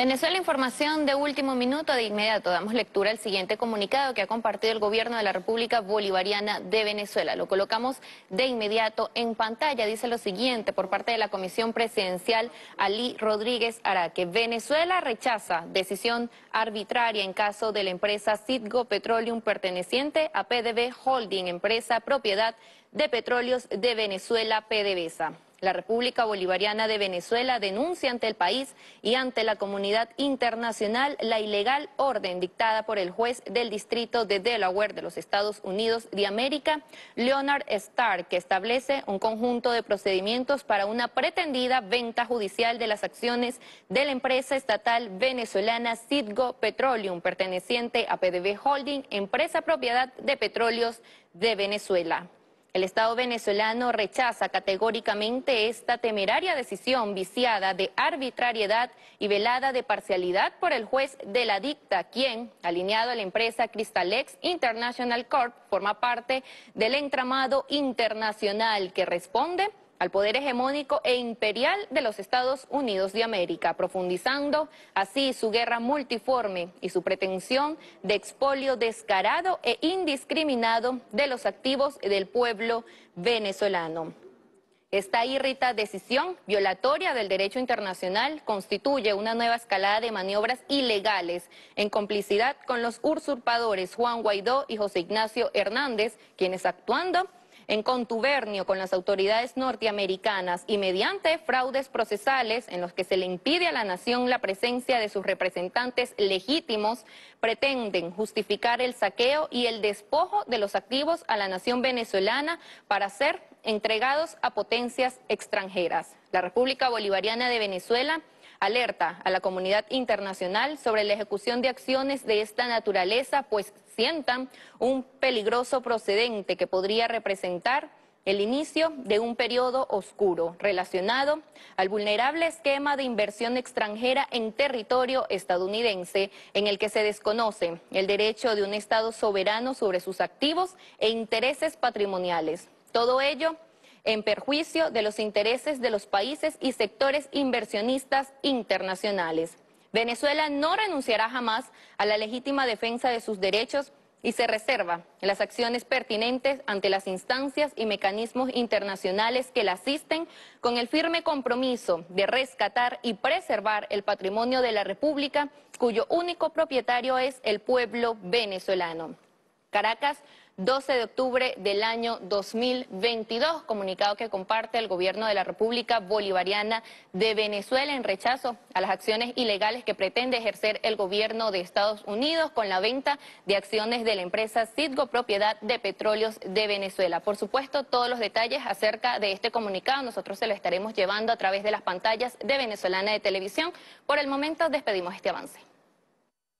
Venezuela, información de último minuto. De inmediato damos lectura al siguiente comunicado que ha compartido el gobierno de la República Bolivariana de Venezuela. Lo colocamos de inmediato en pantalla. Dice lo siguiente por parte de la Comisión Presidencial Ali Rodríguez Araque. Venezuela rechaza decisión arbitraria en caso de la empresa Citgo Petroleum perteneciente a PDB Holding, empresa propiedad de petróleos de Venezuela, PDVSA. La República Bolivariana de Venezuela denuncia ante el país y ante la comunidad internacional la ilegal orden dictada por el juez del distrito de Delaware de los Estados Unidos de América, Leonard Starr, que establece un conjunto de procedimientos para una pretendida venta judicial de las acciones de la empresa estatal venezolana Citgo Petroleum, perteneciente a PDB Holding, empresa propiedad de petróleos de Venezuela. El Estado venezolano rechaza categóricamente esta temeraria decisión viciada de arbitrariedad y velada de parcialidad por el juez de la dicta, quien, alineado a la empresa Crystalex International Corp, forma parte del entramado internacional que responde al poder hegemónico e imperial de los Estados Unidos de América, profundizando así su guerra multiforme y su pretensión de expolio descarado e indiscriminado de los activos del pueblo venezolano. Esta irrita decisión violatoria del derecho internacional constituye una nueva escalada de maniobras ilegales en complicidad con los usurpadores Juan Guaidó y José Ignacio Hernández, quienes actuando en contubernio con las autoridades norteamericanas y mediante fraudes procesales en los que se le impide a la nación la presencia de sus representantes legítimos, pretenden justificar el saqueo y el despojo de los activos a la nación venezolana para ser entregados a potencias extranjeras. La República Bolivariana de Venezuela alerta a la comunidad internacional sobre la ejecución de acciones de esta naturaleza, pues sientan un peligroso procedente que podría representar el inicio de un periodo oscuro relacionado al vulnerable esquema de inversión extranjera en territorio estadounidense en el que se desconoce el derecho de un Estado soberano sobre sus activos e intereses patrimoniales. Todo ello en perjuicio de los intereses de los países y sectores inversionistas internacionales. Venezuela no renunciará jamás a la legítima defensa de sus derechos y se reserva las acciones pertinentes ante las instancias y mecanismos internacionales que la asisten con el firme compromiso de rescatar y preservar el patrimonio de la República, cuyo único propietario es el pueblo venezolano. Caracas, 12 de octubre del año 2022, comunicado que comparte el gobierno de la República Bolivariana de Venezuela en rechazo a las acciones ilegales que pretende ejercer el gobierno de Estados Unidos con la venta de acciones de la empresa Citgo, propiedad de petróleos de Venezuela. Por supuesto, todos los detalles acerca de este comunicado nosotros se lo estaremos llevando a través de las pantallas de Venezolana de Televisión. Por el momento, despedimos este avance.